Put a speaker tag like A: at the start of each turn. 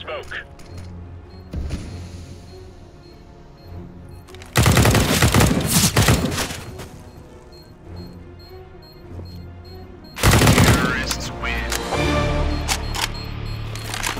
A: smoke.